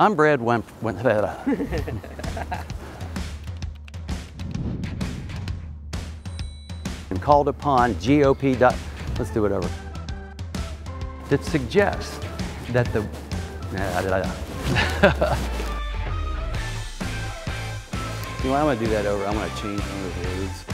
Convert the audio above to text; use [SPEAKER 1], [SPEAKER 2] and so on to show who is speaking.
[SPEAKER 1] I'm Brad Wimp. And called upon GOP. Let's do whatever. That suggests that the. you know, I'm going to do that over. I'm going to change one of the words.